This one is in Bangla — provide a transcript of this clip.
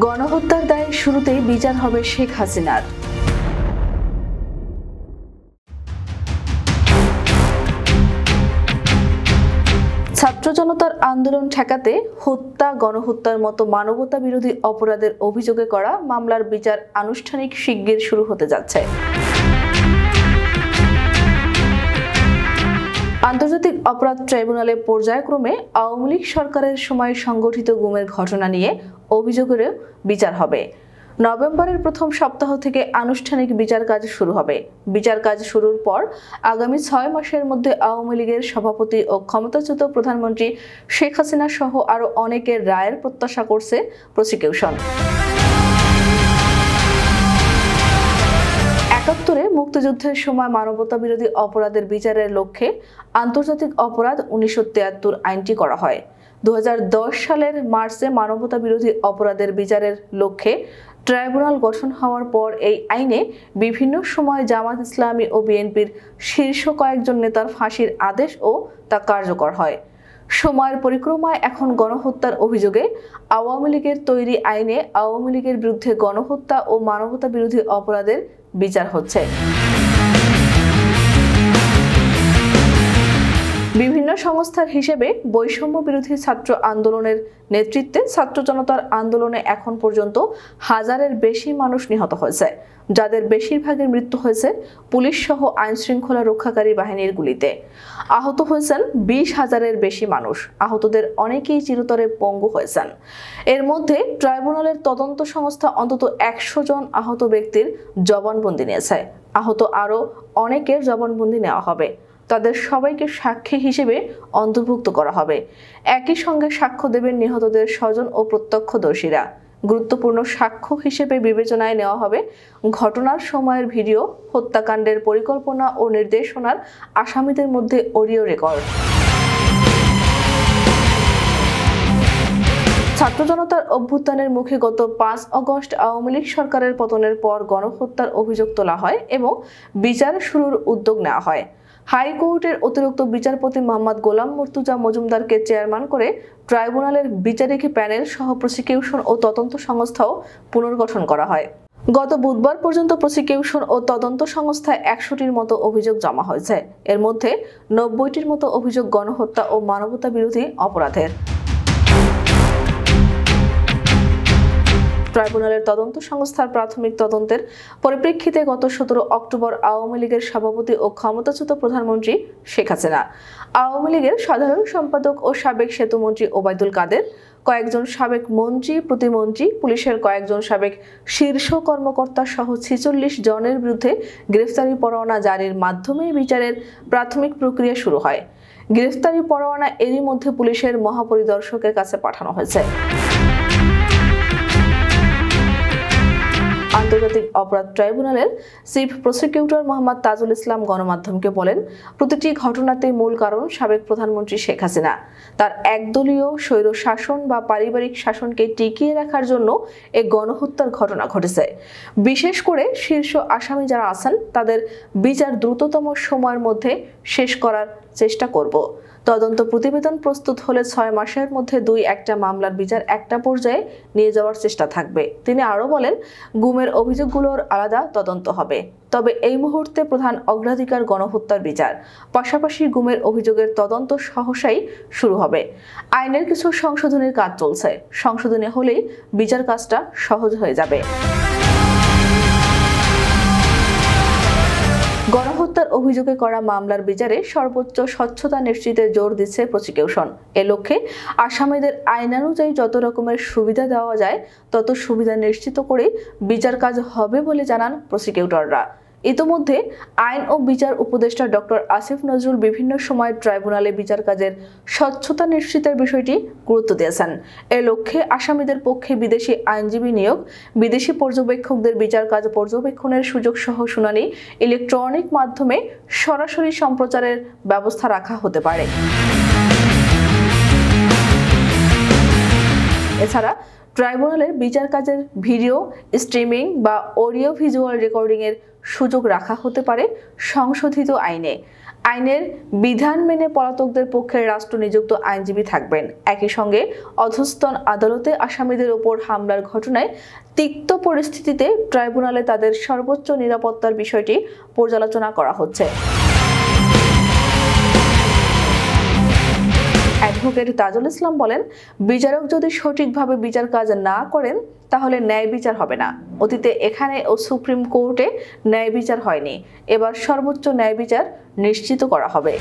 গণহত্যার দায়ে শুরুতেই বিচার হবে শেখ হাসিনার। ছাত্র জনতার আন্দোলন ঠেকাতে হত্যা, গণহত্যার মতো মানবতা বিরোধী অপরাধের অভিযোগে করা মামলার বিচার আনুষ্ঠানিক শিগগির শুরু হতে যাচ্ছে। আন্তর্জাতিক অপরাধ ট্রাইব্যুনালে পর্যায়ক্রমে আওয়ামী লীগ সরকারের সময় সংগঠিত গুমের ঘটনা নিয়ে অভিযোগের বিচার হবে। নভেম্বরের প্রথম সপ্তাহ থেকে আনুষ্ঠানিক বিচার কাজ শুরু হবে। বিচার কাজ শুরুর পর আগামী ছয় মাসের মধ্যে আওয়ামী লীগের সভাপতি ও ক্ষমতাচ্যুত প্রধানমন্ত্রী শেখ হাসিনা সহ আরও অনেকের রায়ের প্রত্যাশা করছে প্রসিকিউশন। একাত্তরে মুক্তিযুদ্ধের সময় মানবতা বিরোধী অপরাধের বিচারের লক্ষ্যে আন্তর্জাতিক অপরাধ উনিশশো তিয়াত্তর আইনটি করা হয়। দু হাজার দশ সালের মার্চে মানবতা বিরোধী অপরাধের বিচারের লক্ষ্যে ট্রাইব্যুনাল গঠন হওয়ার পর এই আইনে বিভিন্ন সময় জামাত ইসলামী ও বিএনপির শীর্ষ কয়েকজন নেতার ফাঁসির আদেশ ও তা কার্যকর হয়। সময়ের পরিক্রমায় এখন গণহত্যার অভিযোগে আওয়ামী লীগের তৈরি আইনে আওয়ামী লীগের বিরুদ্ধে গণহত্যা ও মানবতা বিরোধী অপরাধের বিচার হচ্ছে। বিভিন্ন সংস্থার হিসেবে বৈষম্য বিরোধী ছাত্র আন্দোলনের নেতৃত্বে ছাত্র জনতার আন্দোলনে এখন পর্যন্ত হাজারের বেশি মানুষ নিহত হয়েছে। যাদের বেশিরভাগের মৃত্যু হয়েছে পুলিশ সহ আইন শৃঙ্খলা রক্ষাকারী বাহিনীর গুলিতে। আহত হয়েছেন বিশ হাজারের বেশি মানুষ। আহতদের অনেকেই চিরতরে পঙ্গু হয়েছেন। এর মধ্যে ট্রাইব্যুনালের তদন্ত সংস্থা অন্তত একশো জন আহত ব্যক্তির জবানবন্দি নিয়েছে। আহত আরও অনেকের জবানবন্দি নেওয়া হবে। তাদের সবাইকে সাক্ষী হিসেবে অন্তর্ভুক্ত করা হবে। একই সঙ্গে সাক্ষ্য দেবেন নিহতদের স্বজন ও প্রত্যক্ষদর্শীরা। গুরুত্বপূর্ণ সাক্ষ্য হিসেবে বিবেচনায় নেওয়া হবে ঘটনার সময়ের ভিডিও, হত্যাকাণ্ডের পরিকল্পনা ও নির্দেশনার আসামিদের মধ্যে অডিও রেকর্ড। ছাত্র জনতার অভ্যুত্থানের মুখে গত পাঁচ অগস্ট আওয়ামী লীগ সরকারের পতনের পর গণহত্যার অভিযোগ তোলা হয় এবং বিচার শুরুর উদ্যোগ নেওয়া হয়। হাইকোর্টের অতিরিক্ত বিচারপতি মোহাম্মদ গোলাম মর্তুজা মজুমদারকে চেয়ারম্যান করে ট্রাইব্যুনালের বিচারিক প্যানেল সহ প্রসিকিউশন ও তদন্ত সংস্থাও পুনর্গঠন করা হয়। গত বুধবার পর্যন্ত প্রসিকিউশন ও তদন্ত সংস্থায় একশোটির মতো অভিযোগ জমা হয়েছে। এর মধ্যে নব্বইটির মতো অভিযোগ গণহত্যা ও মানবতা বিরোধী অপরাধের। ট্রাইব্যুনালের তদন্ত সংস্থার প্রাথমিক তদন্তের পরিপ্রেক্ষিতে গত সতেরো অক্টোবর আওয়ামী লীগের সভাপতি ও ক্ষমতাচ্যুত প্রধানমন্ত্রী শেখ হাসিনা, আওয়ামী লীগের সাধারণ সম্পাদক ও সাবেক সেতুমন্ত্রী ওবায়দুল কাদের, কয়েকজন সাবেক মন্ত্রী, প্রতিমন্ত্রী, পুলিশের কয়েকজন সাবেক শীর্ষ কর্মকর্তা সহ ছেচল্লিশ জনের বিরুদ্ধে গ্রেফতারি পরোয়ানা জারির মাধ্যমে বিচারের প্রাথমিক প্রক্রিয়া শুরু হয়। গ্রেফতারি পরোয়ানা এরই মধ্যে পুলিশের মহাপরিদর্শকের কাছে পাঠানো হয়েছে। আন্তর্জাতিক অপরাধ ট্রাইব্যুনালের চিফ প্রসিকিউটর মোহাম্মদ তাজুল ইসলাম গণমাধ্যমকে বলেন, প্রতিটি ঘটনাতে মূল কারণ সাবেক প্রধানমন্ত্রী শেখ হাসিনা। তার একদলীয় স্বৈর শাসন বা পারিবারিক শাসনকে টিকিয়ে রাখার জন্য এ গণহত্যার ঘটনা ঘটেছে। বিশেষ করে শীর্ষ আসামি যারা আছেন, তাদের বিচার দ্রুততম সময়ের মধ্যে শেষ করার চেষ্টা করব। তদন্ত প্রতিবেদন প্রস্তুত হলে ছয় মাসের মধ্যে দুই একটা মামলার বিচার একটা পর্যায়ে নিয়ে যাওয়ার চেষ্টা থাকবে। তিনি আরও বলেন, গুমের অভিযোগগুলোর আলাদা তদন্ত হবে। তবে এই মুহূর্তে প্রধান অগ্রাধিকার গণহত্যার বিচার। পাশাপাশি গুমের অভিযোগের তদন্ত সহসাই শুরু হবে। আইনের কিছু সংশোধনের কাজ চলছে। সংশোধনী হলেই বিচার কাজটা সহজ হয়ে যাবে। গণহত্যার অভিযোগে করা মামলার বিচারে সর্বোচ্চ স্বচ্ছতা নিশ্চিতে জোর দিচ্ছে প্রসিকিউশন। এ লক্ষ্যে আসামিদের আইনানুযায়ী যত রকমের সুবিধা দেওয়া যায়, তত সুবিধা নিশ্চিত করে বিচার কাজ হবে বলে জানান প্রসিকিউটররা। ইতোমধ্যে আইন ও বিচার উপদেষ্টা ডক্টর আসিফ নজরুল বিভিন্ন সময় ট্রাইব্যুনালে বিচার কাজের স্বচ্ছতা নিশ্চিতের বিষয়টি গুরুত্ব দিয়েছেন। এ লক্ষ্যে আসামিদের পক্ষে বিদেশি আইনজীবী নিয়োগ, বিদেশি পর্যবেক্ষকদের বিচার কাজ পর্যবেক্ষণের সুযোগ সহ শুনানি ইলেকট্রনিক মাধ্যমে সরাসরি সম্প্রচারের ব্যবস্থা রাখা হতে পারে। এছাড়া ট্রাইব্যুনালের বিচার কাজের ভিডিও, স্ট্রিমিং বা অডিও ভিজুয়াল রেকর্ডিংয়ের সুযোগ রাখা হতে পারে সংশোধিত আইনে। আইনের বিধান মেনে পলাতকদের পক্ষে রাষ্ট্র নিযুক্ত আইনজীবী থাকবেন। একই সঙ্গে অধস্তন আদালতে আসামিদের ওপর হামলার ঘটনায় তিক্ত পরিস্থিতিতে ট্রাইব্যুনালে তাদের সর্বোচ্চ নিরাপত্তার বিষয়টি পর্যালোচনা করা হচ্ছে। অ্যাডভোকেট তাজুল ইসলাম বলেন, বিচারক যদি সঠিকভাবে বিচার কাজ না করেন, তাহলে ন্যায় বিচার হবে না। অতীতে এখানে ও সুপ্রিম কোর্টে ন্যায় বিচার হয়নি। এবার সর্বোচ্চ ন্যায় বিচার নিশ্চিত করা হবে।